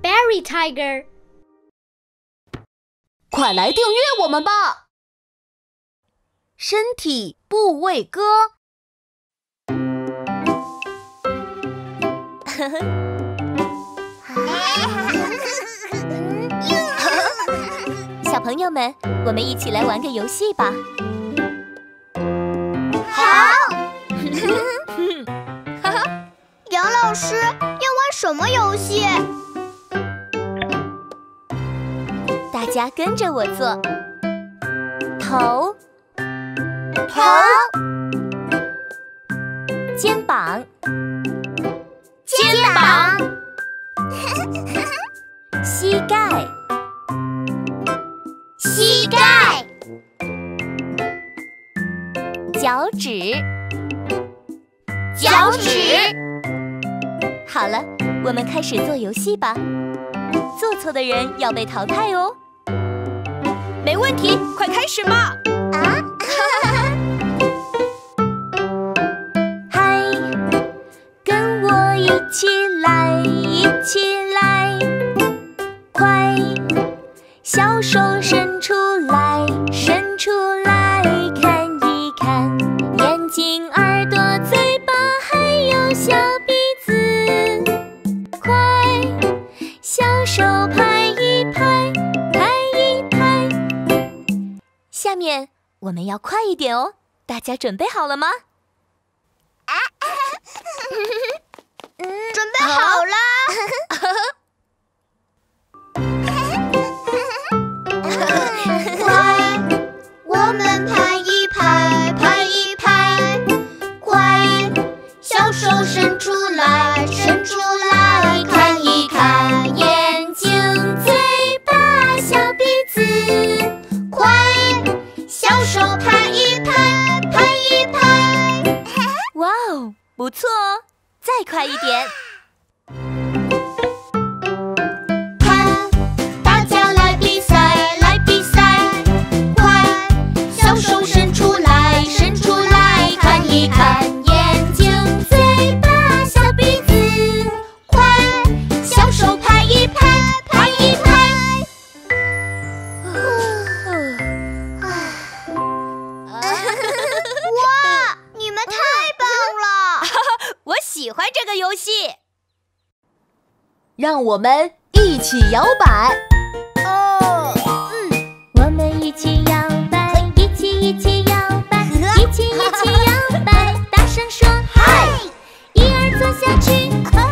Berry Tiger，快来订阅我们吧！身体部位歌。小朋友们，我们一起来玩个游戏吧。好。杨老师要玩什么游戏？大家跟着我做。头，头，肩膀，肩膀，膝盖，膝盖，脚趾，脚趾。好了，我们开始做游戏吧。做错的人要被淘汰哦。没问题，快开始吧！啊！嗨，跟我一起来，一起大家准备好了吗？啊准备好了。快，我们拍一拍，拍一拍，快，小手伸出来，伸出来不错哦，再快一点。让我们一起摇摆。哦，嗯，我们一起摇摆，一起一起摇摆，一起一起摇摆，大声说嗨！一二坐下去，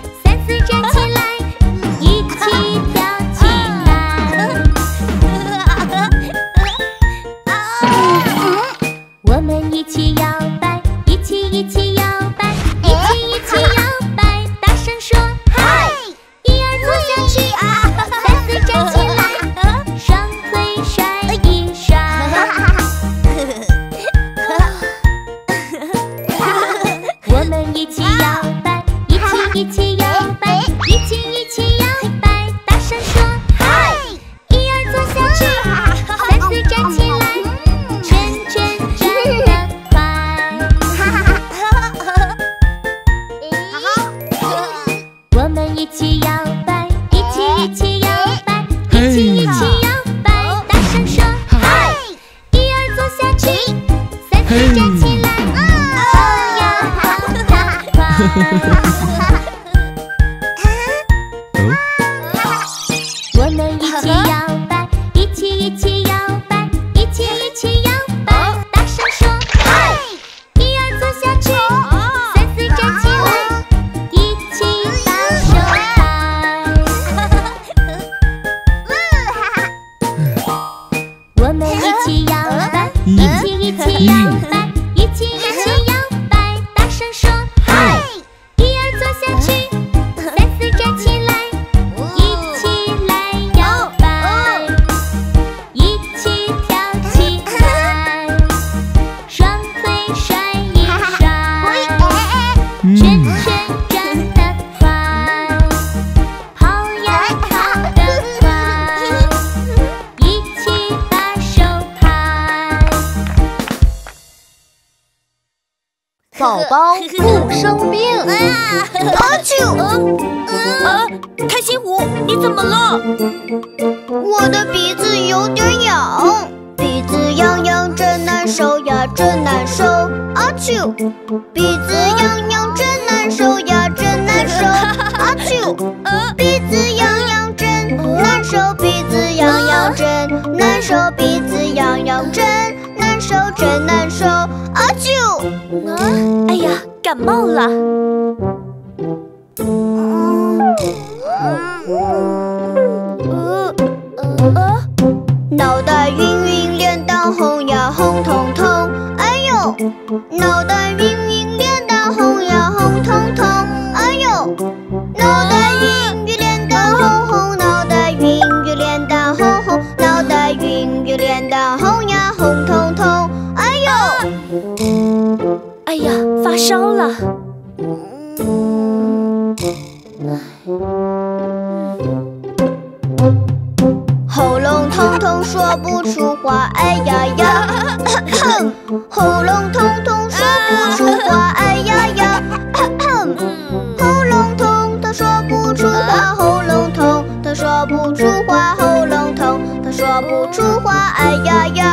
阿丘，嗯，啊，开心虎，你怎么了？我的鼻子有点痒，鼻子痒痒真难受呀，真难受。阿丘，鼻子痒痒真难受呀，真难受。阿丘，鼻子痒痒真难受，鼻子痒痒真难受，鼻子痒痒真难受，真难受。阿丘，啊，哎呀，感冒了。脑袋晕晕，脸蛋红呀红彤彤，哎呦！脑袋晕晕，脸蛋红呀红彤彤，哎呦！脑袋晕晕，脸蛋红红，脑袋晕晕，脸蛋红红，脑袋晕晕，脸蛋红呀红彤彤，哎呦！哎呀，发烧了。说不出话，哎呀呀，喉咙痛痛，说不出话，哎呀呀，喉咙痛，他说不出话，喉咙痛，他说不出话，喉咙痛，他说不出话，哎呀呀。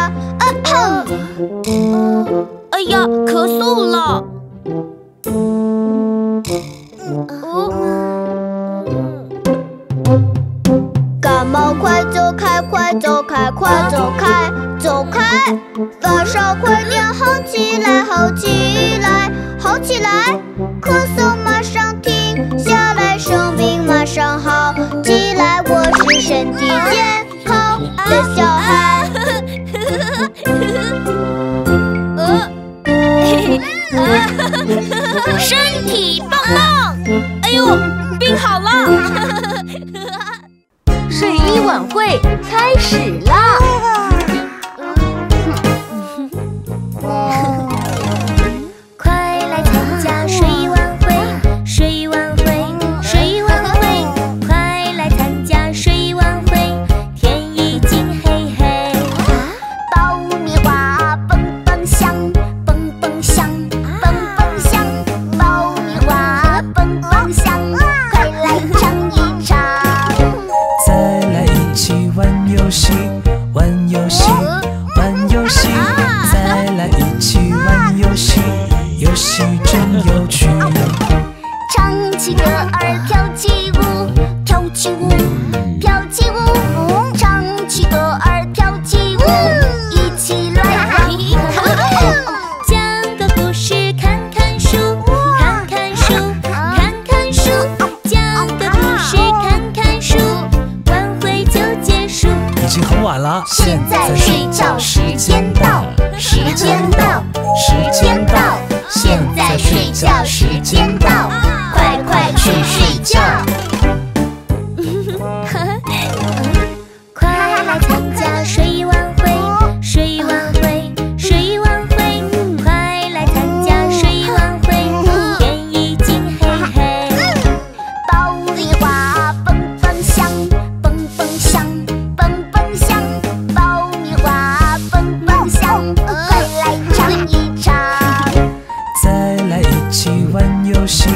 一起玩游戏，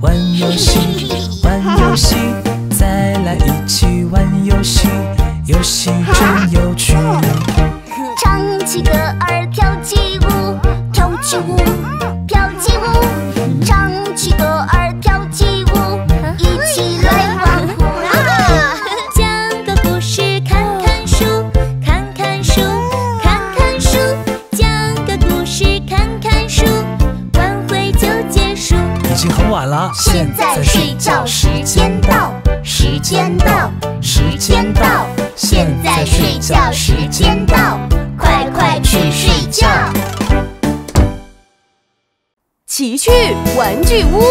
玩游戏，玩游戏，再来一起玩游戏，游戏真有。Woo!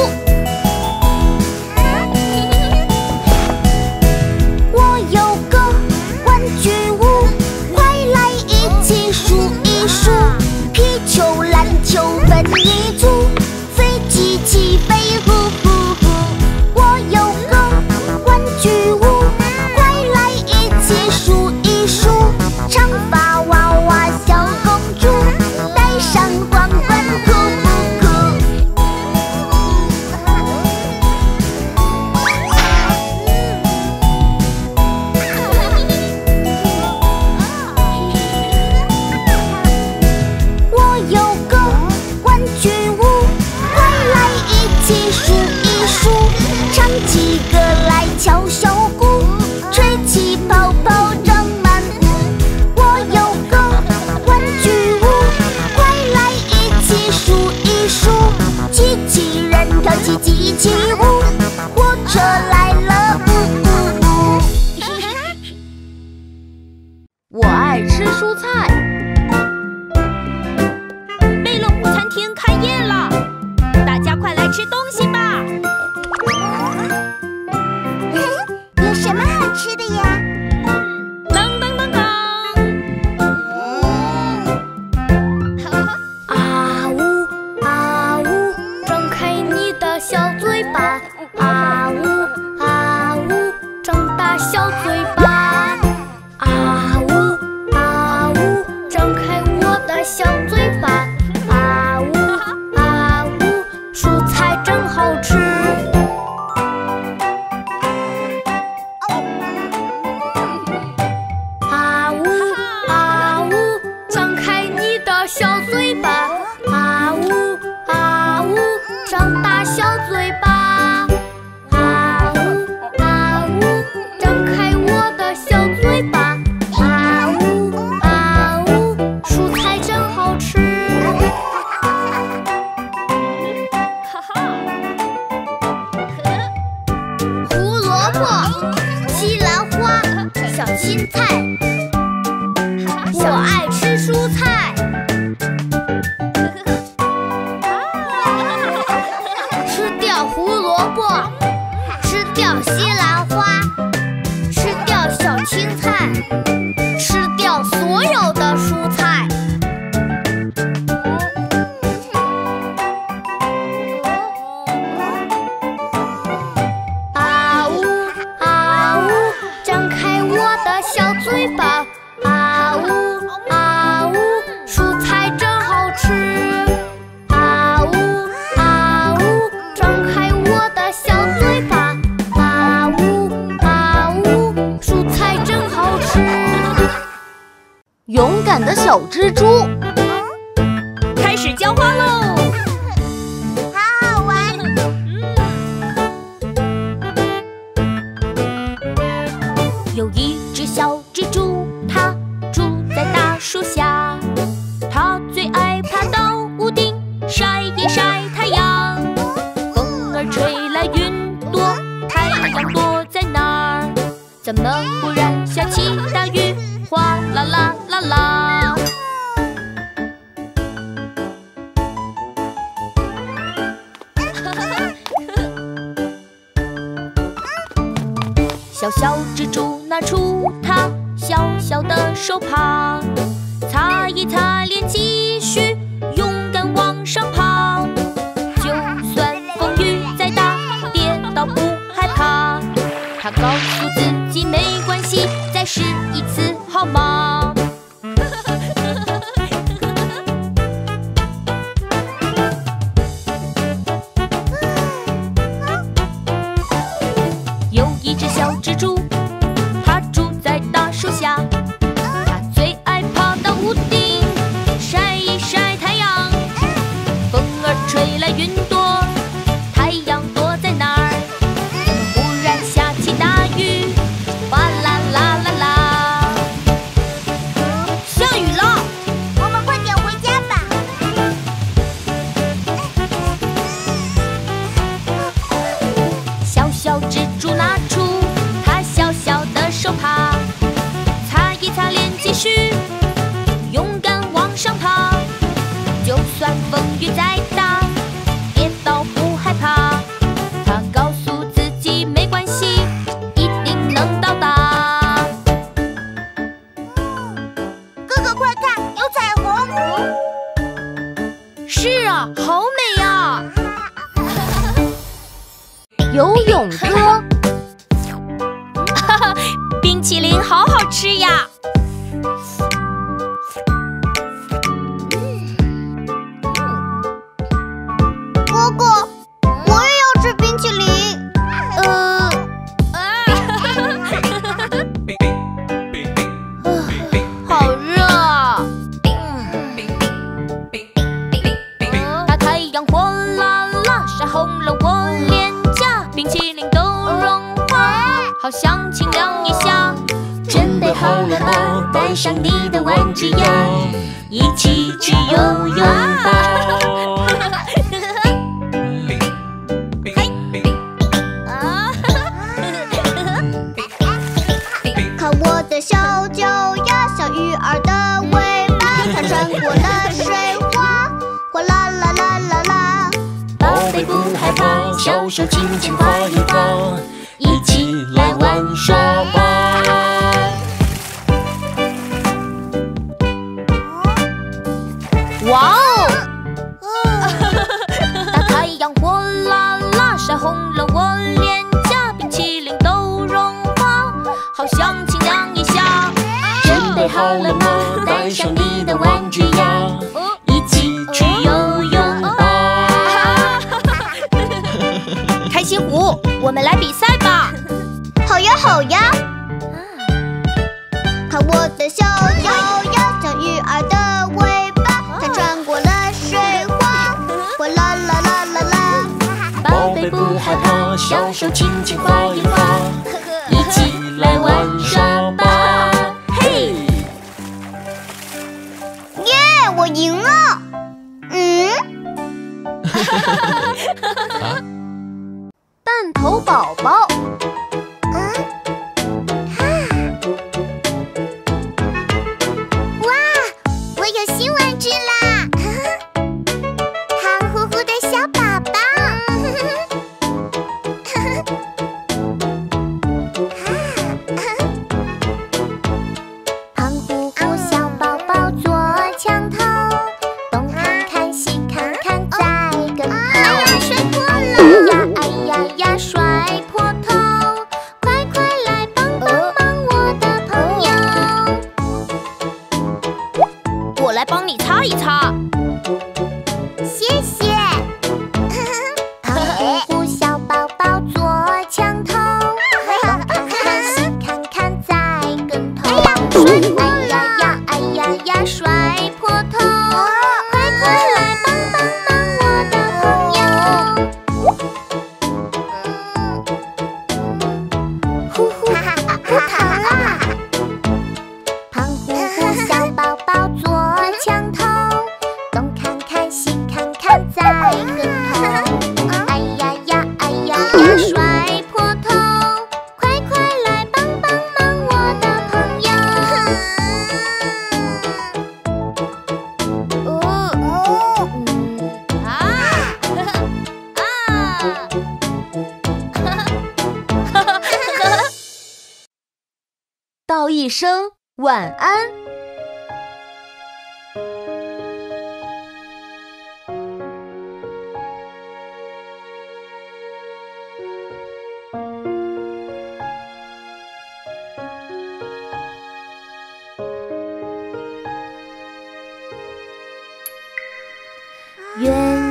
的小蜘蛛开始浇花喽。ого! 我们来比赛吧！好呀，好呀！看我的小脚丫，像鱼儿的尾巴，它穿过了水花，哗啦啦啦啦啦！宝贝不害怕，小手轻轻划一划，一起来玩耍吧！嘿！耶，我赢了！嗯？哈哈哈哈哈。探头宝宝。愿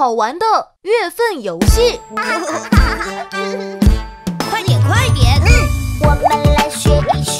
好玩的月份游戏。快点快点。嗯。我们来学一学。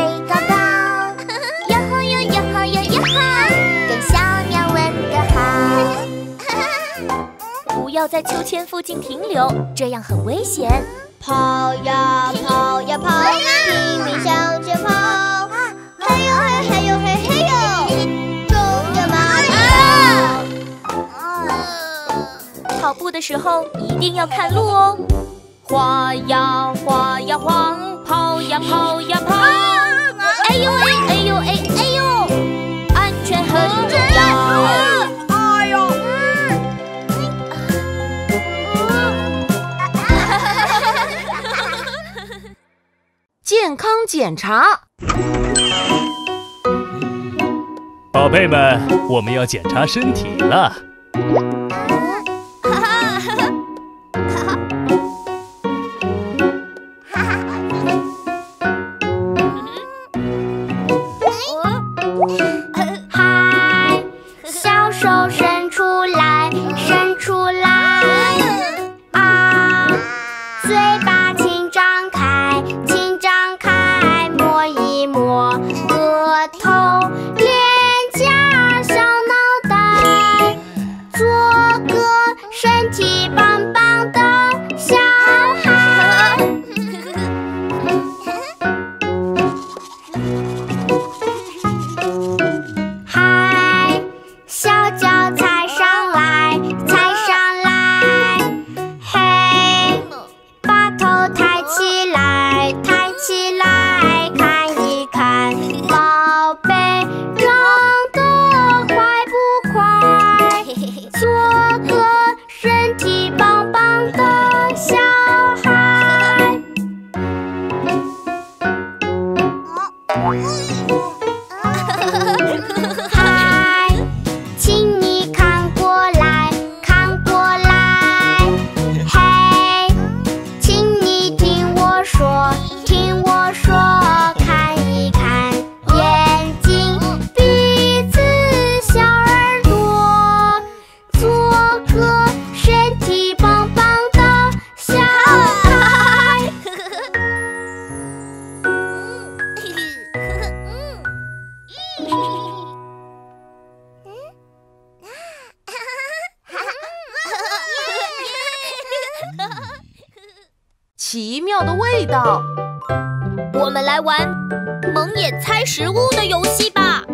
飞高高，吼哟吼哟吼，跟小鸟问个好。不要在秋千附近停留，这样很危险。跑呀跑呀跑，拼命向前跑。嘿呦嘿嘿呦嘿呦，中了吗？啊！跑步的时候一定要看路哦。滑呀滑呀滑，跑呀跑呀。健康检查。宝贝们我们要检查身体了。味道。我们来玩蒙眼猜食物的游戏吧。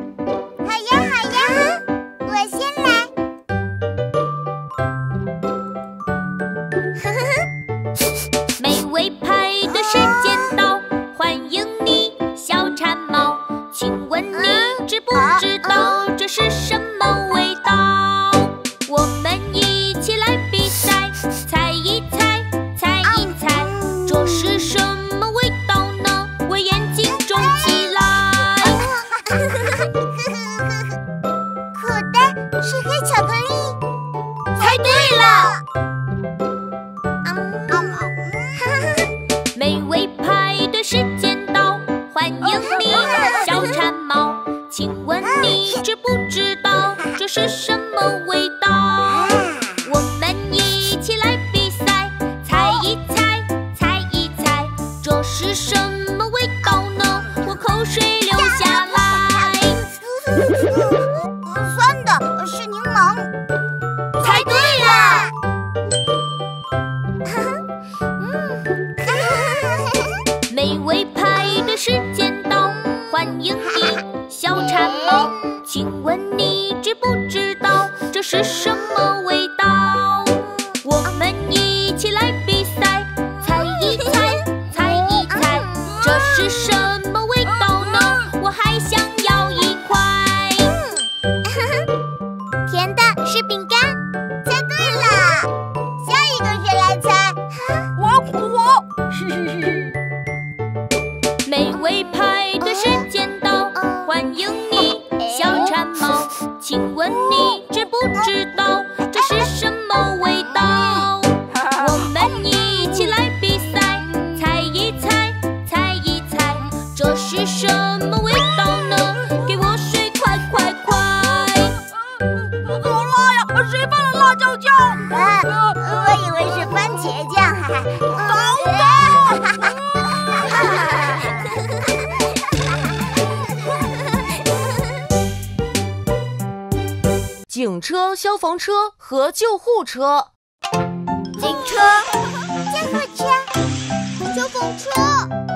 警车、消防车和救护车，警车、消防车和消防车。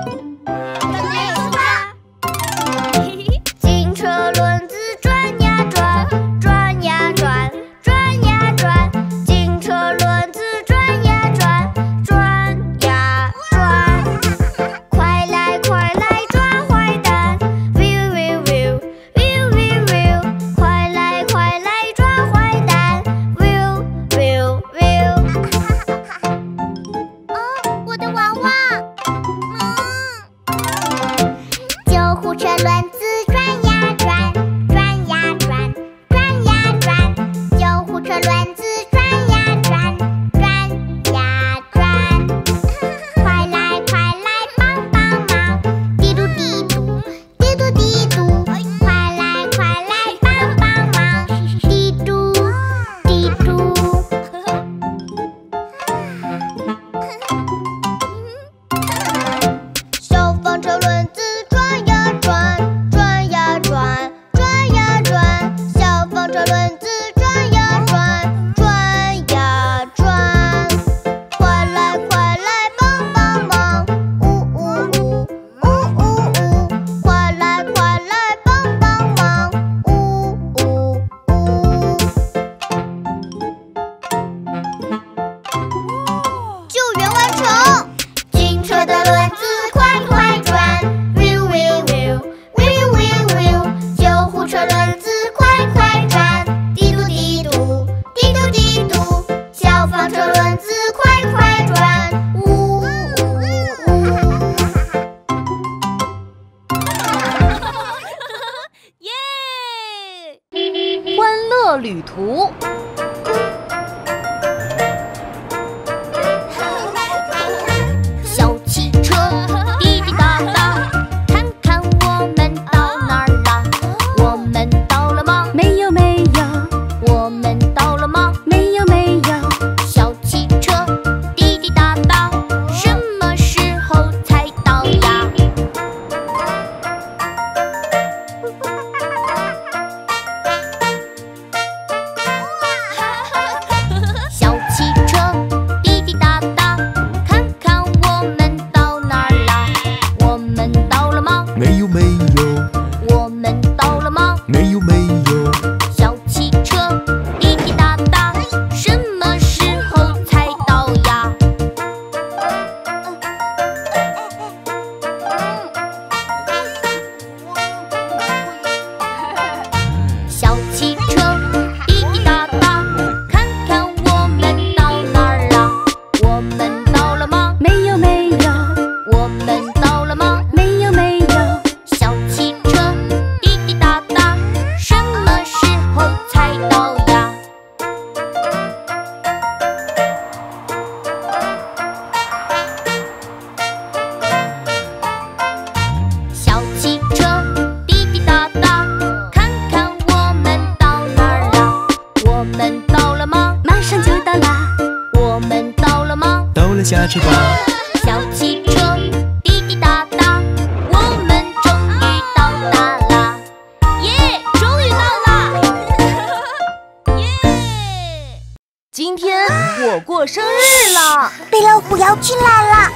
我生日了。贝乐虎要进来了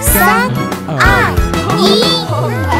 三二一。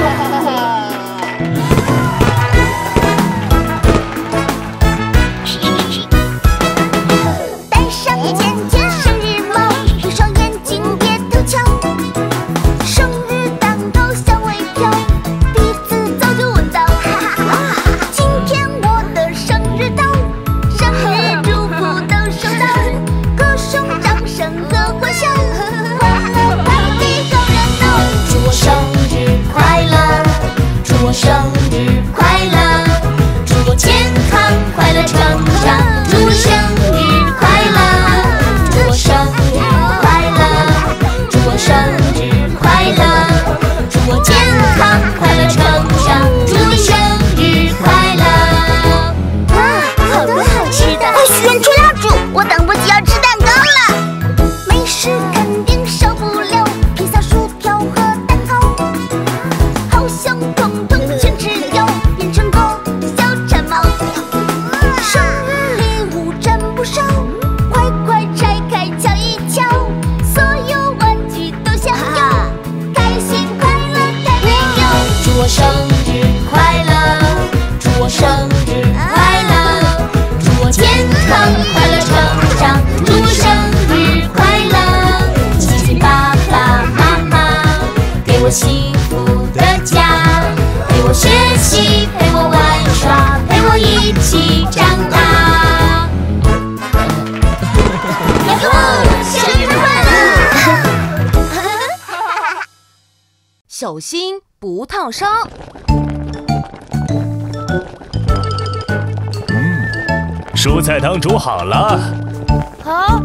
小心不烫伤。嗯，蔬菜汤煮好了。好。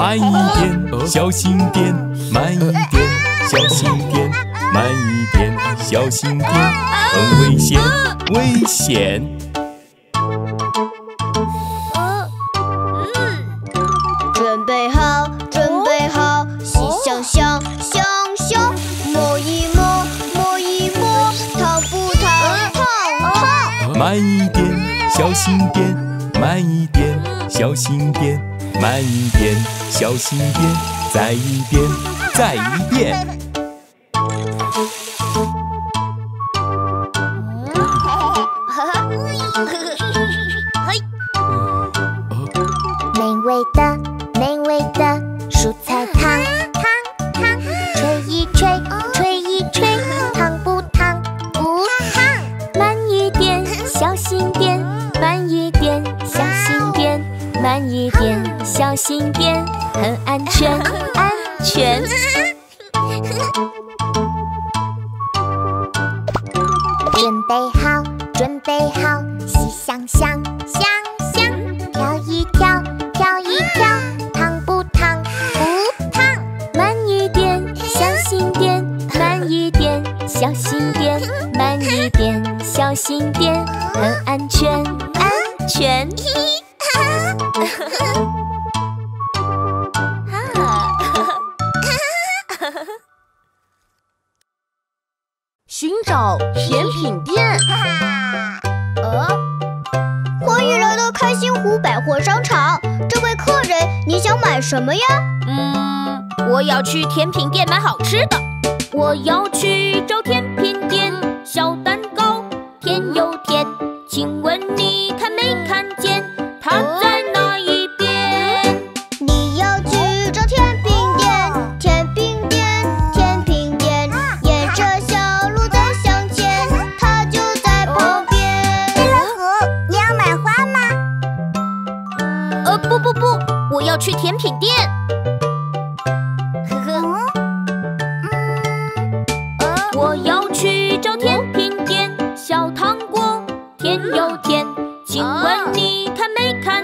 慢一点，小心点，慢一点，小心点，慢一点，小心点，很危险，危险。准备好，准备好，先想想，想想，摸一摸，摸一摸，疼不疼？慢一点，小心点，慢一点，小心点，慢一点。小心点再一遍再一遍什么呀？嗯我要去甜品店买好吃的。我要去周天。Jamaica